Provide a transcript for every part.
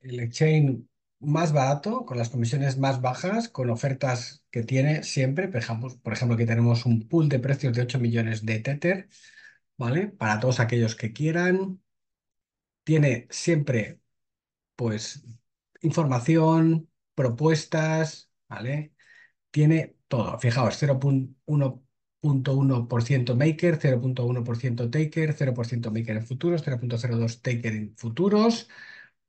el exchange más barato, con las comisiones más bajas, con ofertas que tiene siempre. Por ejemplo, por ejemplo, aquí tenemos un pool de precios de 8 millones de Tether, ¿vale? Para todos aquellos que quieran. Tiene siempre, pues, información, propuestas, ¿vale? Tiene todo. Fijaos, 0.1% maker, 0.1% taker, 0% maker en futuros, 0.02 taker en futuros.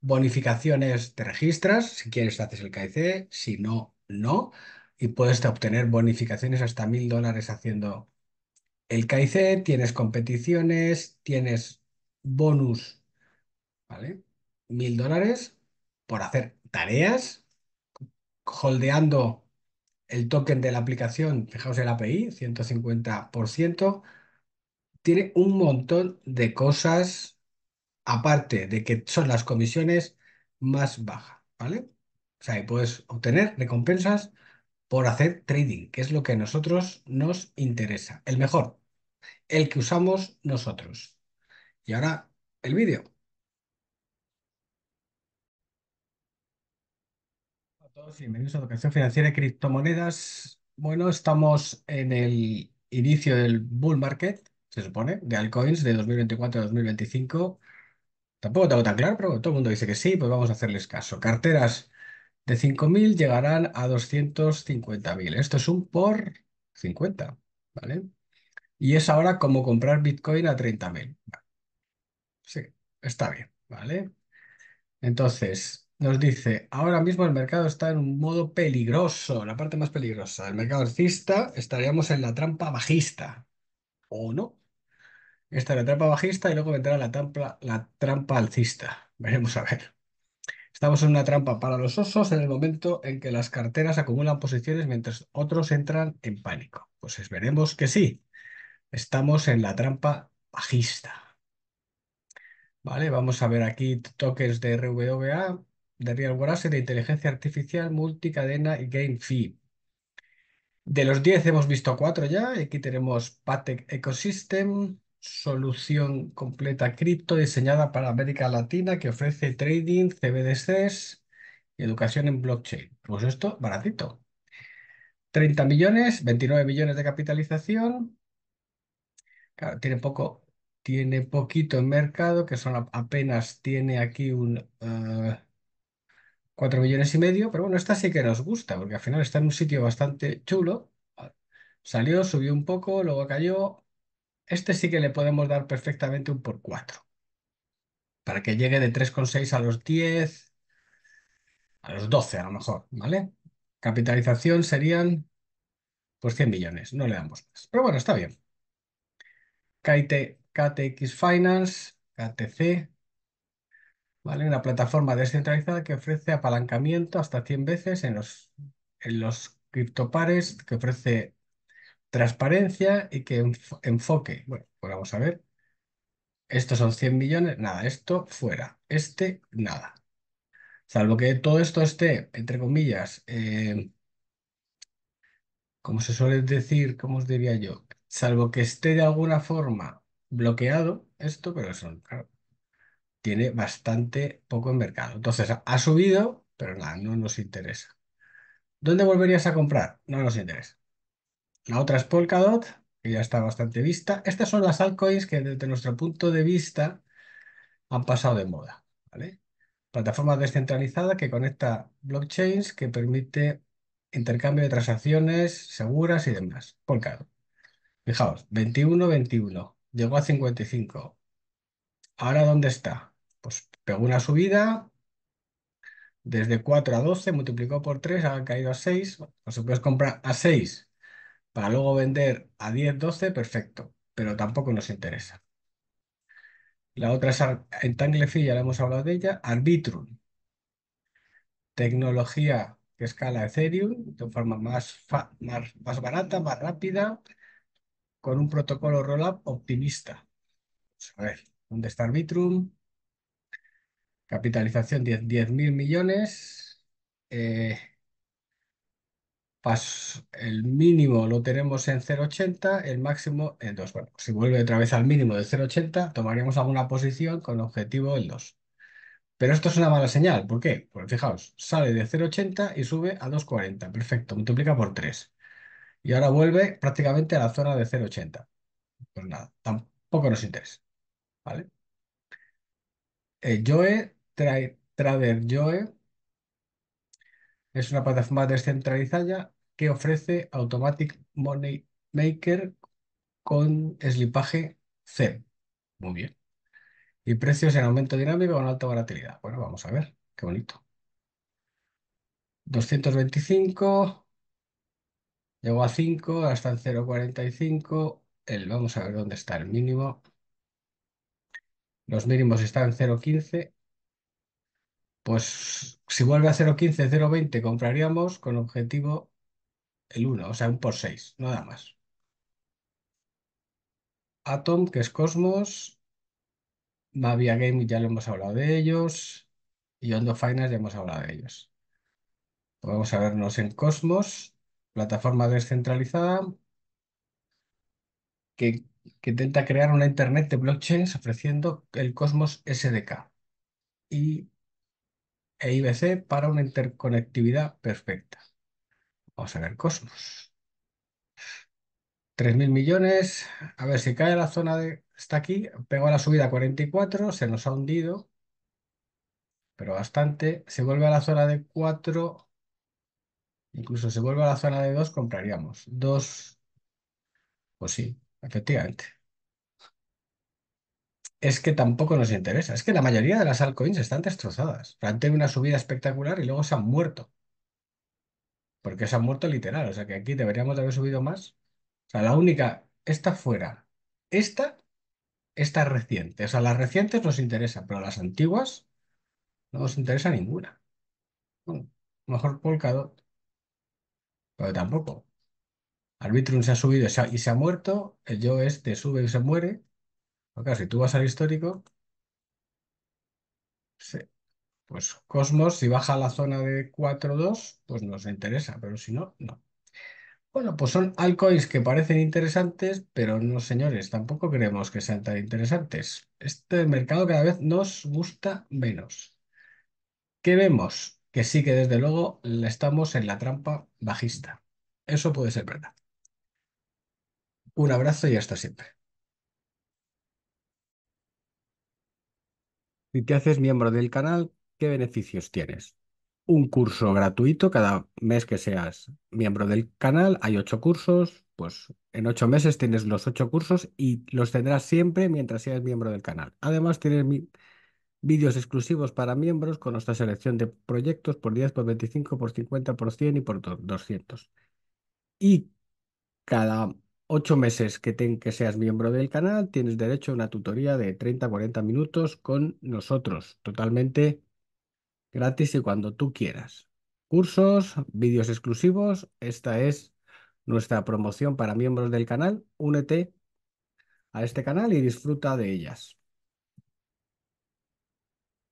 Bonificaciones te registras, si quieres haces el KIC, si no, no. Y puedes obtener bonificaciones hasta mil dólares haciendo el KIC, tienes competiciones, tienes bonus, ¿vale? Mil dólares por hacer tareas, holdeando el token de la aplicación, fijaos el API, 150%, tiene un montón de cosas, aparte de que son las comisiones más bajas, ¿vale? O sea, y puedes obtener recompensas por hacer trading, que es lo que a nosotros nos interesa. El mejor, el que usamos nosotros. Y ahora, el vídeo. Hola a todos, bienvenidos a Educación Financiera y Criptomonedas. Bueno, estamos en el inicio del bull market, se supone, de altcoins de 2024 a 2025. Tampoco tengo tan claro, pero todo el mundo dice que sí, pues vamos a hacerles caso. Carteras de 5.000 llegarán a 250.000. Esto es un por 50, ¿vale? Y es ahora como comprar Bitcoin a 30.000. Sí, está bien, ¿vale? Entonces, nos dice, ahora mismo el mercado está en un modo peligroso, la parte más peligrosa. El mercado alcista estaríamos en la trampa bajista, ¿o no? Esta es la trampa bajista y luego vendrá la trampa, la trampa alcista. Veremos a ver. Estamos en una trampa para los osos en el momento en que las carteras acumulan posiciones mientras otros entran en pánico. Pues veremos que sí. Estamos en la trampa bajista. Vale, vamos a ver aquí tokens de RWA, de Real World Asset, de inteligencia artificial, multicadena y Game Fee. De los 10 hemos visto 4 ya. Aquí tenemos Patek Ecosystem, solución completa cripto diseñada para América Latina que ofrece trading, CBDCs y educación en blockchain. Pues esto, baratito. 30 millones, 29 millones de capitalización. Tiene poco, tiene poquito en mercado, que son apenas tiene aquí un 4 millones y medio, pero bueno, esta sí que nos gusta, porque al final está en un sitio bastante chulo. Salió, subió un poco, luego cayó. Este sí que le podemos dar perfectamente un por 4. Para que llegue de 3,6 a los 10, a los 12 a lo mejor, ¿vale? Capitalización serían pues 100 millones, no le damos más. Pero bueno, está bien. KTX Finance, KTC, ¿vale? Una plataforma descentralizada que ofrece apalancamiento hasta 100 veces en los, en los criptopares, que ofrece transparencia y que enfoque. Bueno, pues vamos a ver. Estos son 100 millones, nada, esto fuera, este nada. Salvo que todo esto esté, entre comillas, eh, como se suele decir, ¿cómo os diría yo? Salvo que esté de alguna forma bloqueado esto, pero eso, tiene bastante poco en mercado. Entonces, ha subido, pero nada, no nos interesa. ¿Dónde volverías a comprar? No nos interesa. La otra es Polkadot, que ya está bastante vista. Estas son las altcoins que desde nuestro punto de vista han pasado de moda. Plataforma descentralizada que conecta blockchains que permite intercambio de transacciones seguras y demás. Polkadot. Fijaos, 21, 21. Llegó a 55. ¿Ahora dónde está? Pues pegó una subida desde 4 a 12, multiplicó por 3, ha caído a 6. Pues se puedes comprar a 6 para luego vender a 10, 12, perfecto, pero tampoco nos interesa. La otra es Entanglefy, ya le hemos hablado de ella. Arbitrum, tecnología que escala Ethereum de forma más, más, más barata, más rápida, con un protocolo rollup optimista. Vamos a ver, ¿dónde está Arbitrum? Capitalización 10 mil millones. Eh, el mínimo lo tenemos en 0,80, el máximo en 2. Bueno, si vuelve otra vez al mínimo de 0,80, tomaríamos alguna posición con objetivo el 2. Pero esto es una mala señal. ¿Por qué? Pues fijaos, sale de 0,80 y sube a 2,40. Perfecto, multiplica por 3. Y ahora vuelve prácticamente a la zona de 0,80. Pues nada, tampoco nos interesa. ¿Vale? Eh, Joe, Trader Joe, es una plataforma descentralizada que ofrece Automatic Money Maker con slipaje cero. Muy bien. Y precios en aumento dinámico con alta volatilidad. Bueno, vamos a ver. Qué bonito. 225. Llegó a 5, ahora está en 0,45. El, vamos a ver dónde está el mínimo. Los mínimos están en 0,15. Pues si vuelve a 0,15, 0,20 compraríamos con objetivo el 1, o sea, un por 6, nada más. Atom, que es Cosmos. Mavia Game, ya lo hemos hablado de ellos. Y Ondo Finance, ya hemos hablado de ellos. Vamos a vernos en Cosmos, plataforma descentralizada que, intenta crear una Internet de blockchains ofreciendo el Cosmos SDK y e IBC para una interconectividad perfecta. Vamos a ver Cosmos. 3.000 millones. A ver si cae la zona de... Está aquí, pegó a la subida a 44, se nos ha hundido, pero bastante. Si vuelve a la zona de 4, incluso si vuelve a la zona de 2, compraríamos. 2, pues sí, efectivamente. Es que tampoco nos interesa. Es que la mayoría de las altcoins están destrozadas. Han una subida espectacular y luego se han muerto. Porque se han muerto literal. O sea que aquí deberíamos de haber subido más. O sea, la única, esta fuera. Esta, esta reciente. O sea, las recientes nos interesan, pero las antiguas no nos interesa ninguna. mejor Polkadot. Pero tampoco. Arbitrum se ha subido y se ha, muerto. El yo este sube y se muere. Si tú vas al histórico, pues Cosmos, si baja a la zona de 4.2, pues nos interesa, pero si no, no. Bueno, pues son altcoins que parecen interesantes, pero no, señores, tampoco creemos que sean tan interesantes. Este mercado cada vez nos gusta menos. ¿Qué vemos? Que sí que desde luego estamos en la trampa bajista. Eso puede ser verdad. Un abrazo y hasta siempre. Si te haces miembro del canal, ¿qué beneficios tienes? Un curso gratuito cada mes que seas miembro del canal. Hay ocho cursos, pues en ocho meses tienes los ocho cursos y los tendrás siempre mientras seas miembro del canal. Además, tienes vídeos exclusivos para miembros con nuestra selección de proyectos por 10, por 25, por 50, por 100 y por 200. Y cada ocho meses que, que seas miembro del canal, tienes derecho a una tutoría de 30-40 minutos con nosotros, totalmente gratis y cuando tú quieras. Cursos, vídeos exclusivos, esta es nuestra promoción para miembros del canal. Únete a este canal y disfruta de ellas.